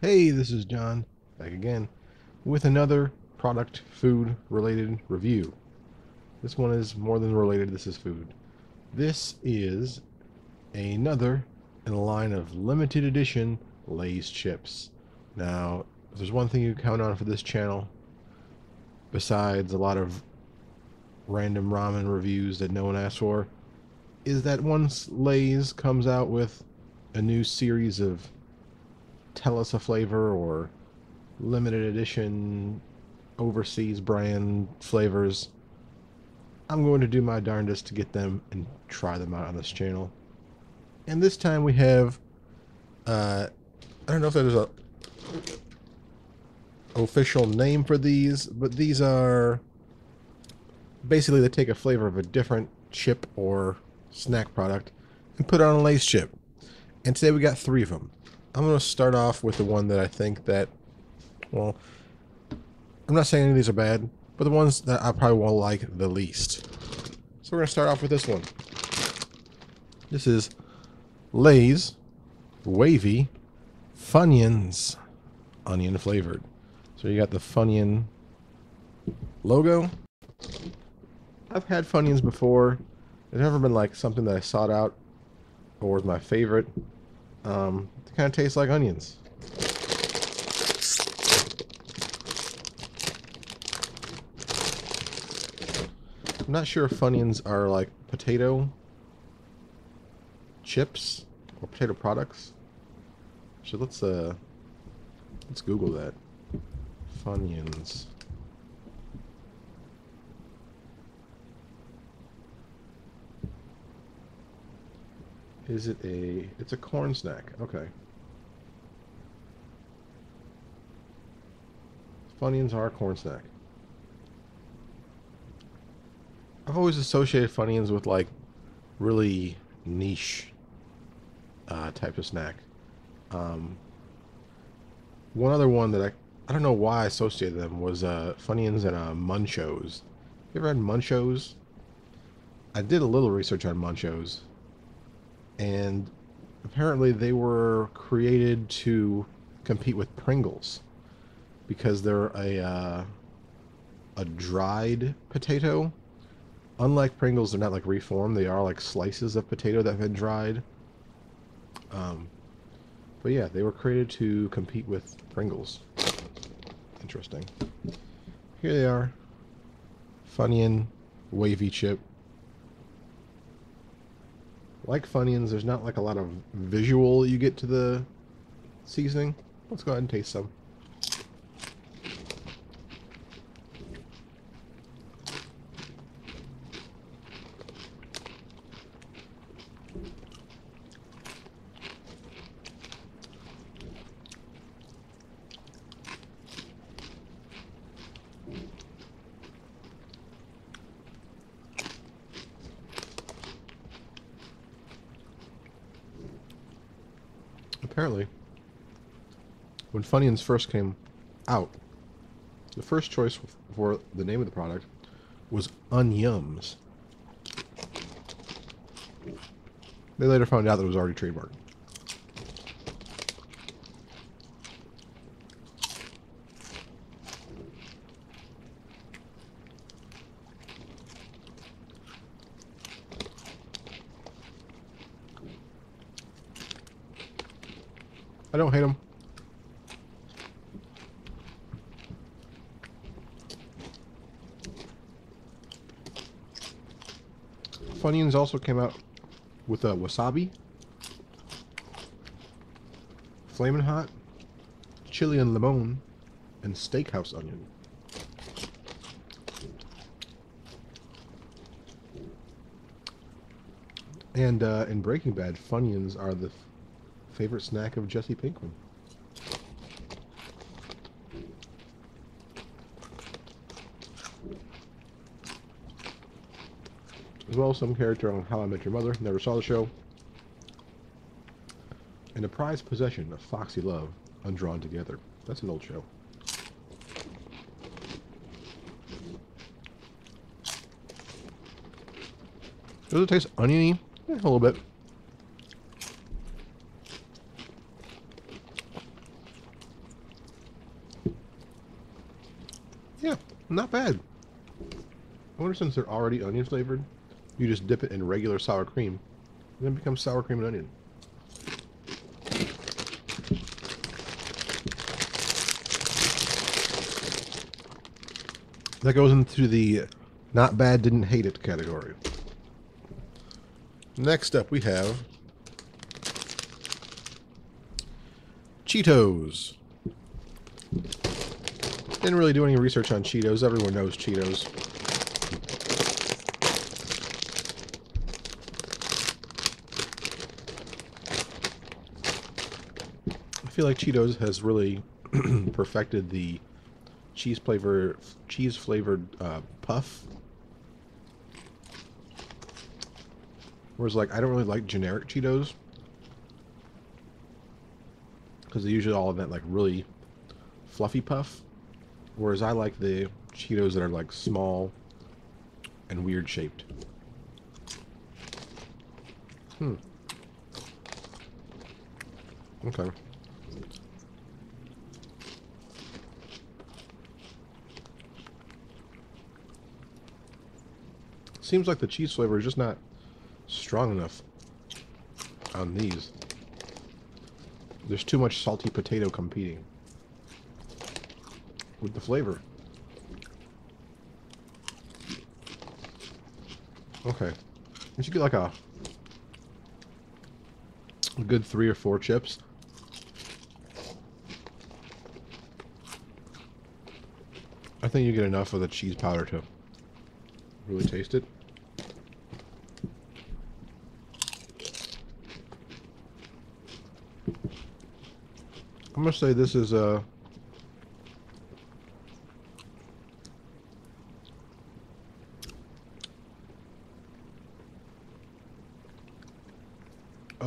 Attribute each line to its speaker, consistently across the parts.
Speaker 1: Hey, this is John, back again, with another product food related review. This one is more than related, this is food. This is another in a line of limited edition Lay's chips. Now, if there's one thing you count on for this channel, besides a lot of random ramen reviews that no one asked for, is that once Lay's comes out with a new series of tell us a flavor or limited edition overseas brand flavors, I'm going to do my darndest to get them and try them out on this channel. And this time we have, uh, I don't know if there's a official name for these, but these are basically they take a flavor of a different chip or snack product and put it on a Lay's chip. And today we got three of them. I'm going to start off with the one that I think that, well, I'm not saying any of these are bad, but the ones that I probably won't like the least. So we're going to start off with this one. This is Lay's Wavy Funyuns Onion Flavored. So you got the Funyun logo. I've had Funyuns before. It's never been like something that I sought out or was my favorite. Um, they kind of taste like onions. I'm not sure if Funyuns are like potato chips or potato products. So let's uh let's Google that. Funyuns. Is it a... It's a corn snack. Okay. Funyuns are a corn snack. I've always associated Funyuns with, like, really niche uh, type of snack. Um, one other one that I... I don't know why I associated them was uh, Funyuns and uh, Munchos. You ever had Munchos? I did a little research on Munchos and apparently they were created to compete with Pringles because they're a uh, a dried potato. Unlike Pringles, they're not like reformed; they are like slices of potato that have been dried. Um, but yeah, they were created to compete with Pringles. Interesting. Here they are. Funyun wavy chip like Funyuns, there's not like a lot of visual you get to the seasoning. Let's go ahead and taste some. Apparently, when Funyuns first came out, the first choice for the name of the product was OnYums. They later found out that it was already trademarked. I don't hate them. Funyuns also came out with a wasabi, flaming hot, chili and limon, and steakhouse onion. And uh, in Breaking Bad, Funyuns are the favorite snack of Jesse Pinkman. As well as some character on How I Met Your Mother, never saw the show. And a prized possession of Foxy Love, on Drawn Together. That's an old show. Does it taste oniony? Yeah, a little bit. Yeah, not bad. I wonder since they're already onion flavored, you just dip it in regular sour cream, and then it becomes sour cream and onion. That goes into the not bad, didn't hate it category. Next up, we have Cheetos. Didn't really do any research on Cheetos. Everyone knows Cheetos. I feel like Cheetos has really perfected the cheese flavor, cheese flavored uh, puff. Whereas, like, I don't really like generic Cheetos because they usually all in that like really fluffy puff. Whereas I like the Cheetos that are like small and weird shaped. Hmm. Okay. Seems like the cheese flavor is just not strong enough on these. There's too much salty potato competing with the flavor. Okay. You should get like a, a good three or four chips. I think you get enough of the cheese powder to really taste it. I'm gonna say this is a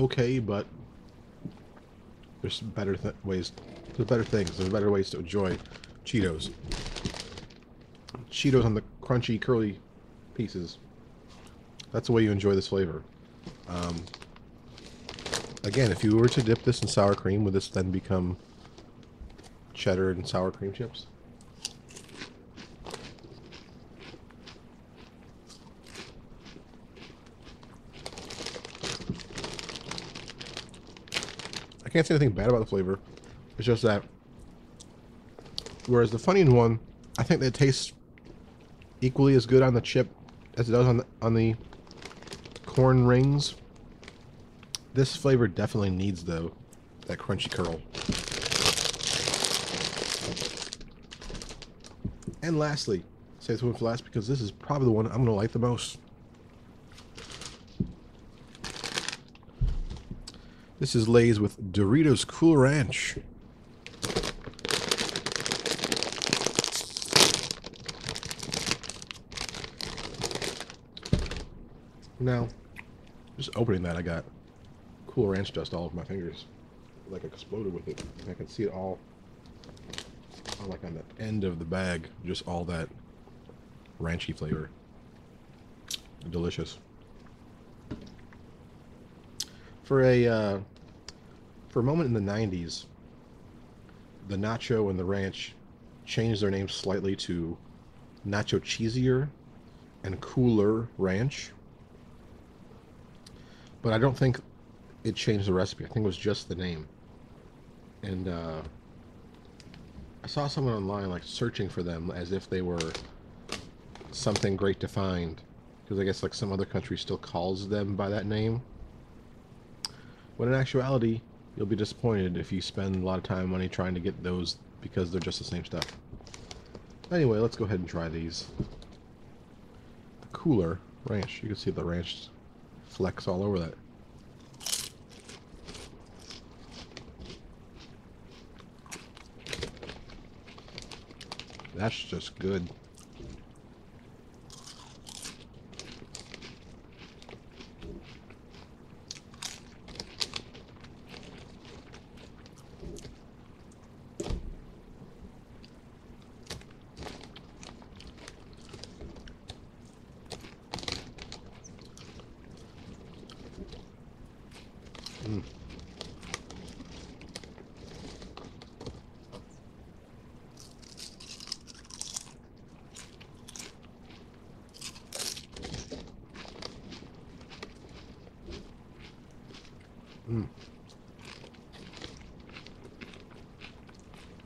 Speaker 1: okay, but there's better th ways. There's better things. There's better ways to enjoy Cheetos. Cheetos on the crunchy, curly pieces. That's the way you enjoy this flavor. Um, Again, if you were to dip this in sour cream, would this then become cheddar and sour cream chips? I can't say anything bad about the flavor. It's just that, whereas the Funyun one, I think that tastes equally as good on the chip as it does on the, on the corn rings. This flavor definitely needs, though, that crunchy curl. And lastly, say this one for last because this is probably the one I'm to like the most. This is Lay's with Doritos Cool Ranch. Now, just opening that, I got Cool Ranch dust all over my fingers. Like I exploded with it. I can see it all, all like on the end of the bag. Just all that ranchy flavor. Delicious. For a uh, for a moment in the 90s, the Nacho and the Ranch changed their name slightly to Nacho Cheesier and Cooler Ranch. But I don't think it changed the recipe. I think it was just the name. And uh, I saw someone online like searching for them as if they were something great to find. Because I guess like some other country still calls them by that name. When in actuality, you'll be disappointed if you spend a lot of time and money trying to get those because they're just the same stuff. Anyway, let's go ahead and try these. The cooler ranch. You can see the ranch flecks all over that. That's just good.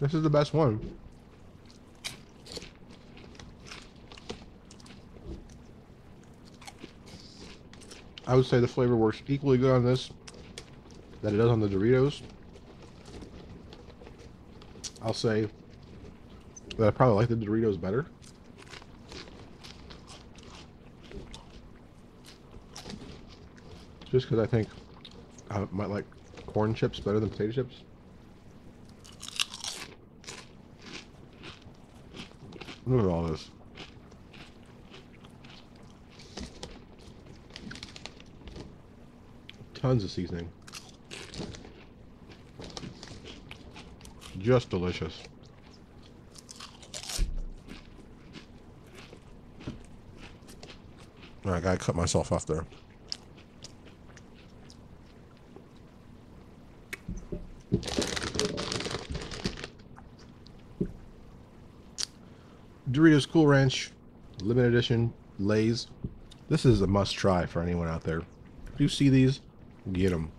Speaker 1: This is the best one. I would say the flavor works equally good on this that it does on the Doritos. I'll say that I probably like the Doritos better. Just because I think I might like corn chips better than potato chips. Look at all this. Tons of seasoning. Just delicious. I gotta cut myself off there. Doritos Cool Ranch, limited edition, Lay's. This is a must try for anyone out there. If you see these, get them.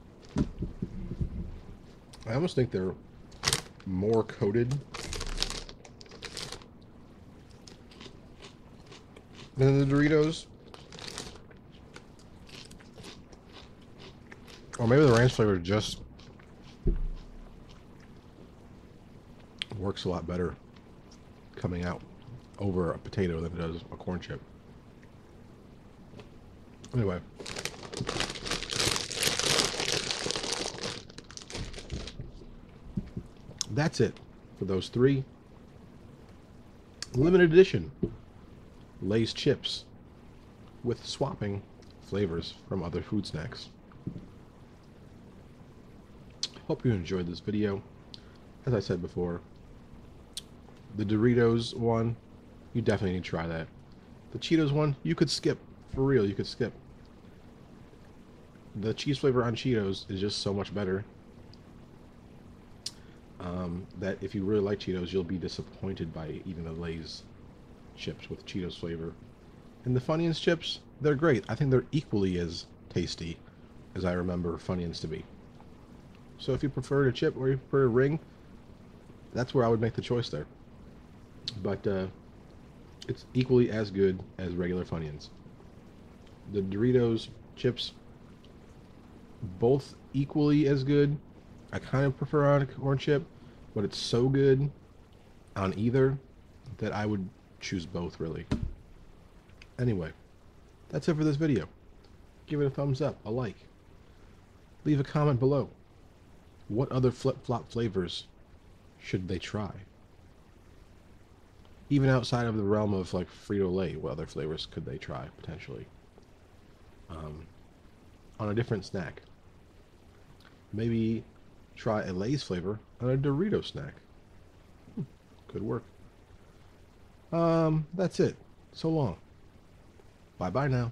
Speaker 1: I almost think they're more coated than the Doritos. Or maybe the ranch flavor just works a lot better coming out over a potato than it does a corn chip. Anyway. That's it for those three. Limited edition Lay's chips with swapping flavors from other food snacks. Hope you enjoyed this video. As I said before, the Doritos one, you definitely need to try that. The Cheetos one, you could skip. For real, you could skip. The cheese flavor on Cheetos is just so much better um, that if you really like Cheetos, you'll be disappointed by eating the Lay's chips with Cheetos flavor. And the Funyuns chips, they're great. I think they're equally as tasty as I remember Funyuns to be. So if you prefer a chip or you prefer a ring, that's where I would make the choice there. But uh, it's equally as good as regular Funyuns. The Doritos chips, both equally as good. I kind of prefer on corn chip, but it's so good on either that I would choose both really. Anyway, that's it for this video. Give it a thumbs up, a like. Leave a comment below. What other flip-flop flavors should they try? Even outside of the realm of like Frito-Lay, what other flavors could they try potentially? Um, on a different snack. Maybe try a Lay's flavor on a Dorito snack. Hmm, could work. Um, that's it. So long. Bye bye now.